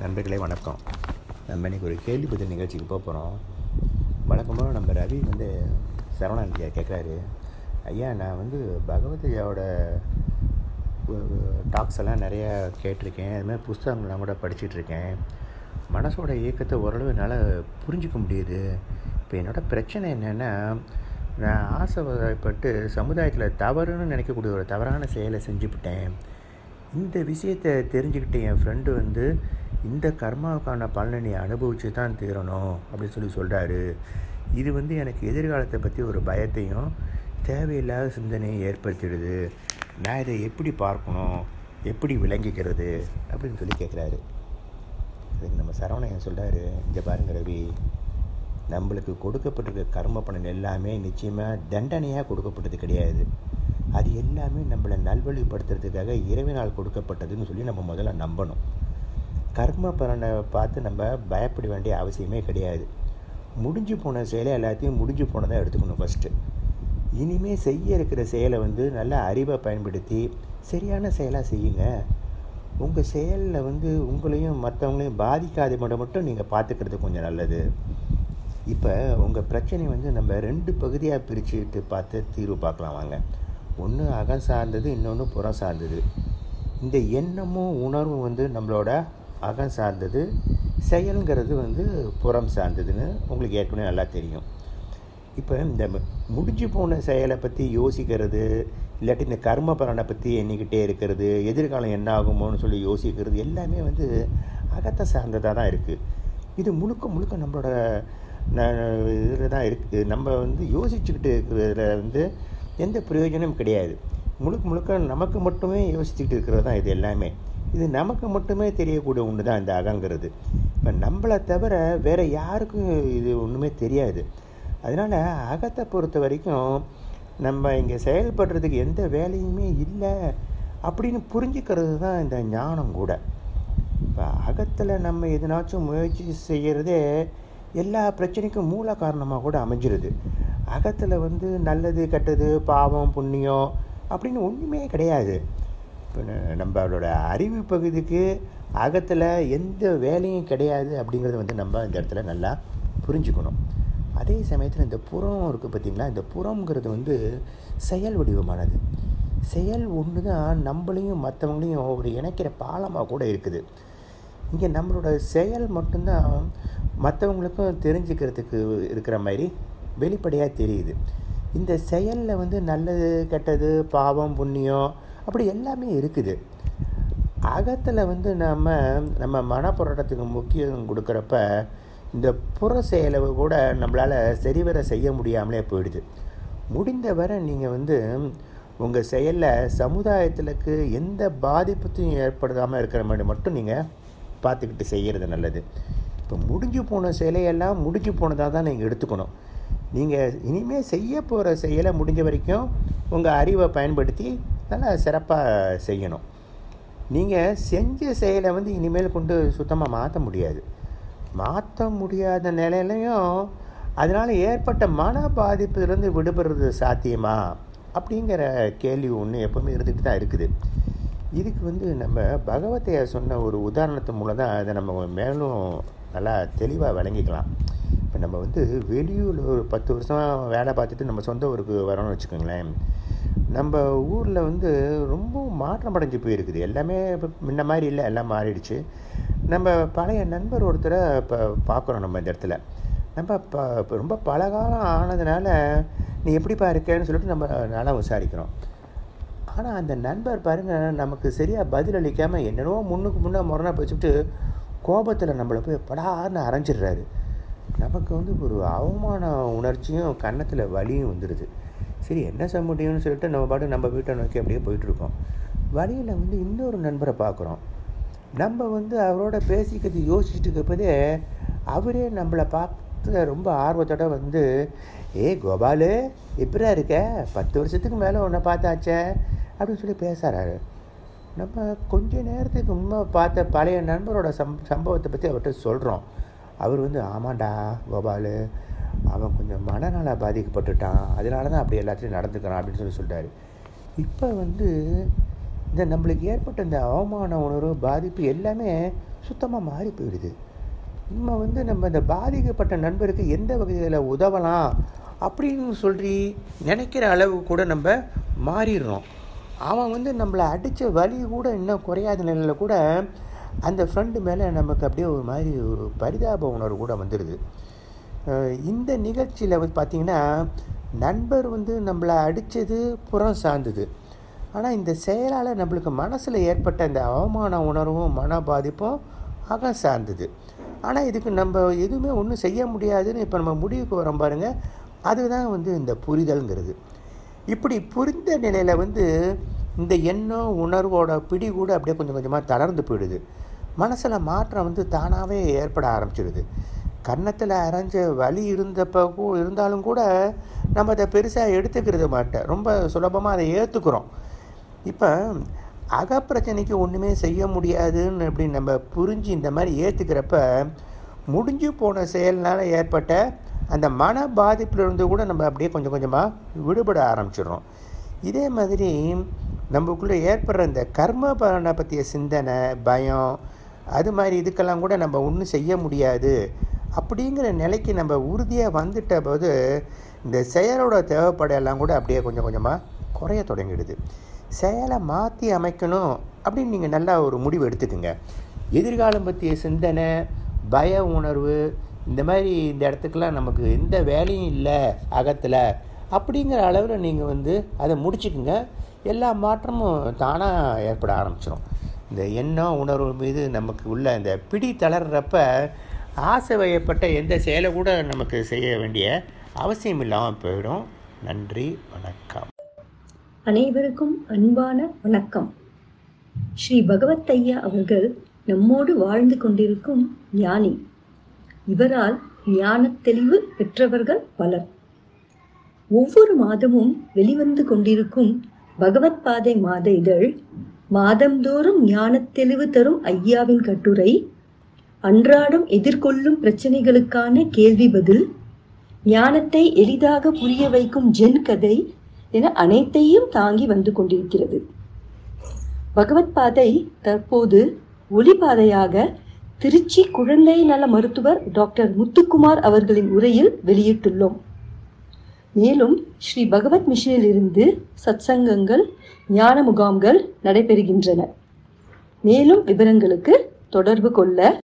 நண்பர்களே வணக்கம். நம்ம இன்றைக்கி ஒரு கேள்வி பதில் நிகழ்ச்சிக்கு போக போகிறோம் வழக்கமாக நம்ம ரவி வந்து சரவணாந்தியா கேட்குறாரு ஐயா நான் வந்து பகவத்கீதையோட டாக்ஸ் எல்லாம் நிறையா கேட்டிருக்கேன். அதுமாதிரி புஸ்தகங்கள்லாம் கூட படிச்சிட்ருக்கேன் மனசோட இயக்கத்தை ஓரளவு என்னால் புரிஞ்சிக்க முடியுது. இப்போ என்னோடய பிரச்சனை என்னென்னா நான் ஆசைப்பட்டு சமுதாயத்தில் தவறுன்னு நினைக்கக்கூடிய ஒரு தவறான செயலை செஞ்சுவிட்டேன் இந்த விஷயத்தை தெரிஞ்சுக்கிட்டு என் ஃப்ரெண்டு வந்து இந்த கர்மாவுக்கான பலனை நீ அனுபவித்து தான் தீரணும் அப்படின்னு சொல்லி சொல்கிறாரு இது வந்து எனக்கு எதிர்காலத்தை பற்றி ஒரு பயத்தையும் தேவையில்லாத சிந்தனையும் ஏற்படுத்திடுது. நான் இதை எப்படி பார்க்கணும்? எப்படி விளங்கிக்கிறது? அப்படின்னு சொல்லி கேட்குறாரு அதுக்கு நம்ம சரவணையன் சொல்கிறாரு இங்கே பாருங்க ரவி. நம்மளுக்கு கொடுக்கப்பட்டிருக்க கர்ம பலன் எல்லாமே நிச்சயமாக தண்டனையாக கொடுக்கப்பட்டது கிடையாது. அது எல்லாமே நம்மளை நல்வழிப்படுத்துறதுக்காக இரவினால் கொடுக்கப்பட்டதுன்னு சொல்லி நம்ம முதல்ல நம்பணும். கர்ம பலனை பார்த்து நம்ம பயப்பட வேண்டிய அவசியமே கிடையாது. முடிஞ்சு போன செயலை எல்லாத்தையும் முடிஞ்சு போனதாக எடுத்துக்கணும் ஃபஸ்ட்டு இனிமேல் செய்ய இருக்கிற செயலை வந்து நல்ல அறிவை பயன்படுத்தி சரியான செயலாக செய்யுங்க. உங்கள் செயலில் வந்து உங்களையும் மற்றவங்களையும் பாதிக்காத மட்டும் மட்டும் நீங்கள் பார்த்துக்கிறது கொஞ்சம் நல்லது. இப்போ உங்கள் பிரச்சனை வந்து நம்ம ரெண்டு பகுதியாக பிரிச்சுட்டு பார்த்து தீர்வு பார்க்கலாம் வாங்க. ஒன்று அகம் சார்ந்தது இன்னொன்று புறம் சார்ந்தது. இந்த எண்ணமும் உணர்வும் வந்து நம்மளோட அகம் சார்ந்தது செயல்ங்கிறது வந்து புறம் சார்ந்ததுன்னு உங்களுக்கு ஏற்கனவே நல்லா தெரியும். இப்போ இந்த முடிஞ்சு போன செயலை பற்றி யோசிக்கிறது இல்லாட்டி இந்த கர்ம பலனை பற்றி எண்ணிக்கிட்டே இருக்கிறது எதிர்காலம் என்ன ஆகுமோன்னு சொல்லி யோசிக்கிறது எல்லாமே வந்து அகத்தை சார்ந்ததாக தான் இருக்குது இது முழுக்க முழுக்க நம்மளோட இதில் தான் இருக்குது நம்ம வந்து யோசிச்சுக்கிட்டு இருக்கிறதுல வந்து எந்த பிரயோஜனமும் கிடையாது. முழுக்க முழுக்க நமக்கு மட்டுமே யோசிச்சுக்கிட்டு இருக்கிறது தான் இது எல்லாமே. இது நமக்கு மட்டுமே தெரியக்கூடிய ஒன்று தான் இந்த அகங்கிறது. இப்போ நம்மளை தவிர வேறு யாருக்கும் இது ஒன்றுமே தெரியாது. அதனால் அகத்தை பொறுத்த வரைக்கும் நம்ம இங்கே செயல்படுறதுக்கு எந்த வேலையுமே இல்லை அப்படின்னு புரிஞ்சுக்கிறது தான் இந்த ஞானம் கூட. இப்போ அகத்தில் நம்ம எதனாச்சும் முயற்சி செய்கிறதே எல்லா பிரச்சனைக்கும் மூல காரணமாக கூட அமைஞ்சிருது. அகத்தில் வந்து நல்லது கெட்டது பாவம் புண்ணியம் அப்படின்னு ஒன்றுமே கிடையாது. நம்மளோட அறிவு பகுதிக்கு அகத்தில் எந்த வேலையும் கிடையாது அப்படிங்கிறத வந்து நம்ம இந்த இடத்துல நல்லா புரிஞ்சுக்கணும். அதே சமயத்தில் இந்த புறம் இருக்குது பார்த்திங்களா இந்த புறங்கிறது வந்து செயல் வடிவமானது. செயல் ஒன்று தான் நம்மளையும் மற்றவங்களையும் ஒரு இணைக்கிற பாலமாக கூட இருக்குது. இங்கே நம்மளோட செயல் மட்டும்தான் மற்றவங்களுக்கும் தெரிஞ்சுக்கிறதுக்கு இருக்கிற மாதிரி வெளிப்படையாக தெரியுது. இந்த செயலில் வந்து நல்லது கெட்டது பாவம் புண்ணியம் அப்படி எல்லாமே இருக்குது. அகத்தில் வந்து நம்ம நம்ம மனப்போராட்டத்துக்கு முக்கியம் கொடுக்குறப்ப இந்த புற செயலை கூட நம்மளால் சரிவர செய்ய முடியாமலே போயிடுது. முடிந்த வரை நீங்கள் வந்து உங்கள் செயலில் சமுதாயத்திற்கு எந்த பாதிப்பத்தையும் ஏற்படுத்தாமல் இருக்கிற மாதிரி மட்டும் நீங்கள் பார்த்துக்கிட்டு செய்கிறது நல்லது. இப்போ முடிஞ்சு போன செயலையெல்லாம் முடிஞ்சு போனதாக தான் நீங்கள் எடுத்துக்கணும். நீங்கள் இனிமேல் செய்ய போகிற செயலை முடிஞ்ச வரைக்கும் உங்கள் அறிவை பயன்படுத்தி நல்லா சிறப்பாக செய்யணும். நீங்கள் செஞ்ச செயலை வந்து இனிமேல் கொண்டு சுத்தமாக மாற்ற முடியாது. மாற்ற முடியாத நிலையிலையும் அதனால் ஏற்பட்ட மன பாதிப்பிலிருந்து விடுபடுறது சாத்தியமா? அப்படிங்கிற கேள்வி ஒன்று எப்போவுமே இருந்துகிட்டு தான் இருக்குது. இதுக்கு வந்து நம்ம பகவத்தையா சொன்ன ஒரு உதாரணத்து மூலம் தான் அதை நம்ம மேலும் நல்லா தெளிவாக விளங்கிக்கலாம். இப்போ நம்ம வந்து வெளியூரில் ஒரு பத்து வருஷம் வேலை பார்த்துட்டு நம்ம சொந்த ஊருக்கு வரோம்னு வச்சுக்கோங்களேன். நம்ம ஊரில் வந்து ரொம்ப மாற்றம் அடைஞ்சு போயிருக்குது. எல்லாமே இப்போ முன்ன மாதிரி இல்லை எல்லாம் மாறிடுச்சு. நம்ம பழைய நண்பர் ஒருத்தரை இப்போ பார்க்குறோம் நம்ம இந்த இடத்துல. நம்ம ப ரொம்ப பலகாலம் ஆனதுனால நீ எப்படிப்பா இருக்கேன்னு சொல்லிட்டு நம்ம நல்லா விசாரிக்கிறோம். ஆனால் அந்த நண்பர் பாருங்கள் நமக்கு சரியாக பதில் அளிக்காமல் என்னென்னவோ முன்னுக்கு முன்னே முரணா போச்சுட்டு கோபத்தில் நம்மளை போய் படார்னு அரைஞ்சிடுறாரு. நமக்கு வந்து ஒரு அவமான உணர்ச்சியும் கன்னத்தில் வலியும் வந்துடுது சரி என்ன செய்ய முடியும்னு சொல்லிட்டு நம்ம பாட்டு நம்ம வீட்டை நோக்கி அப்படியே போயிட்டுருக்கோம். வழியில் வந்து இன்னொரு நண்பரை பார்க்குறோம். நம்ம வந்து அவரோட பேசிக்கிறது யோசிச்சுட்டு இருக்கப்பதே அவரே நம்மளை பார்த்து ரொம்ப ஆர்வத்தோட வந்து ஏ கோபாலு எப்படா இருக்க? பத்து வருஷத்துக்கு மேலே உன்னை பார்த்தாச்சே? அப்படின்னு சொல்லி பேசுகிறாரு நம்ம கொஞ்ச நேரத்துக்கு முன்னே பார்த்த பழைய நண்பரோட சம் சம்பவத்தை பற்றி அவர்கிட்ட சொல்கிறோம் அவர் வந்து ஆமாண்டா கோபாலு அவன் கொஞ்சம் மனநல பாதிக்கப்பட்டுட்டான். அதனால தான் அப்படி எல்லாத்தையும் நடந்துக்கிறான் அப்படின்னு சொல்லி சொல்லிட்டாரு இப்போ வந்து இந்த நம்மளுக்கு ஏற்பட்ட இந்த அவமான உணர்வு பாதிப்பு எல்லாமே சுத்தமாக மாறி போயிடுது. நம்ம வந்து நம்ம இந்த பாதிக்கப்பட்ட நண்பருக்கு எந்த வகையில் உதவலாம் அப்படின்னு சொல்லி நினைக்கிற அளவு கூட நம்ம மாறிடுறோம். அவன் வந்து நம்மளை அடித்த வலி கூட இன்னும் குறையாத நிலையில் கூட அந்த ஃப்ரெண்டு மேலே நமக்கு அப்படியே ஒரு மாதிரி ஒரு பரிதாப உணர்வு கூட வந்துடுது இந்த நிகழ்ச்சியில் வந்து பார்த்திங்கன்னா நண்பர் வந்து நம்மளை அடித்தது புறம் சார்ந்தது. ஆனால் இந்த செயலால் நம்மளுக்கு மனசில் ஏற்பட்ட இந்த அவமான உணர்வும் மன பாதிப்பும் அகம் சார்ந்தது. ஆனால் இதுக்கு நம்ம எதுவுமே ஒன்றும் செய்ய முடியாதுன்னு இப்போ நம்ம முடிவுக்கு வரோம் பாருங்கள் அதுதான் வந்து இந்த புரிதல்ங்கிறது. இப்படி புரிந்த நிலையில் வந்து இந்த எண்ணம் உணர்வோட பிடி கூட அப்படியே கொஞ்சம் கொஞ்சமாக தளர்ந்து போயிடுது. மனசில் மாற்றம் வந்து தானாகவே ஏற்பட ஆரம்பிச்சிடுது கன்னத்தில் அரைஞ்ச வலி இருந்தப்போ இருந்தாலும் கூட நம்ம அதை பெருசாக எடுத்துக்கிறது மாட்டேன். ரொம்ப சுலபமாக அதை ஏற்றுக்கிறோம் இப்போ அகப்பிரச்சனைக்கு ஒன்றுமே செய்ய முடியாதுன்னு அப்படி நம்ம புரிஞ்சு இந்த மாதிரி ஏற்றுக்கிறப்ப முடிஞ்சு போன செயல்னால் ஏற்பட்ட அந்த மன பாதிப்பிலிருந்து கூட நம்ம அப்படியே கொஞ்சம் கொஞ்சமாக விடுபட ஆரம்பிச்சிடுறோம். இதே மாதிரி நம்மக்குள்ளே ஏற்படுற இந்த கர்ம பலனை பற்றிய சிந்தனை பயம் அது மாதிரி இதுக்கெல்லாம் கூட நம்ம ஒன்றும் செய்ய முடியாது. அப்படிங்கிற நிலைக்கு நம்ம உறுதியாக வந்துட்ட போது இந்த செயலோட தேவைப்படையெல்லாம் கூட அப்படியே கொஞ்சம் கொஞ்சமாக குறைய தொடங்கிடுது. செயலை மாற்றி அமைக்கணும் அப்படின்னு நீங்கள் நல்லா ஒரு முடிவு எடுத்துக்கோங்க. எதிர்காலம் பற்றிய சிந்தனை பய உணர்வு இந்த மாதிரி இந்த இடத்துக்கெலாம் நமக்கு எந்த வேலையும் இல்லை அகத்தில் அப்படிங்கிற அளவில் நீங்கள் வந்து அதை முடிச்சுக்குங்க. எல்லா மாற்றமும் தானாக ஏற்பட ஆரம்பிச்சிடும் இந்த எண்ணம் உணர்வு மீது நமக்கு உள்ள இந்த பிடி தளர்றப்ப ஆசை வயப்பட்ட எந்த செயலை கூட நமக்கு செய்ய வேண்டிய அவசியம் இல்லாமல் போயிடும். நன்றி வணக்கம். அனைவருக்கும் அன்பான வணக்கம். ஸ்ரீ பகவத் ஐயா அவர்கள் நம்மோடு வாழ்ந்து கொண்டிருக்கும் ஞானி. இவரால் ஞானத் தெளிவு பெற்றவர்கள் பலர். ஒவ்வொரு மாதமும் வெளிவந்து கொண்டிருக்கும் பகவத் பாதை மாத இதழ் மாதந்தோறும் ஞான தெளிவு தரும் ஐயாவின் கட்டுரை அன்றாடம் எதிர்கொள்ளும் பிரச்சனைகளுக்கான கேள்வி பதில் ஞானத்தை எளிதாக புரிய வைக்கும் ஜென் கதை என அனைத்தையும் தாங்கி வந்து கொண்டிருக்கிறது. பகவத் பாதை தற்போது ஒளிபாதையாக திருச்சி குழந்தை நல மருத்துவர் டாக்டர் முத்துக்குமார் அவர்களின் உரையில் வெளியிட்டுள்ளோம். மேலும் ஸ்ரீ பகவத் மிஷனில் இருந்து சத்சங்கங்கள் ஞான முகாம்கள் நடைபெறுகின்றன. மேலும் விவரங்களுக்கு தொடர்பு கொள்ள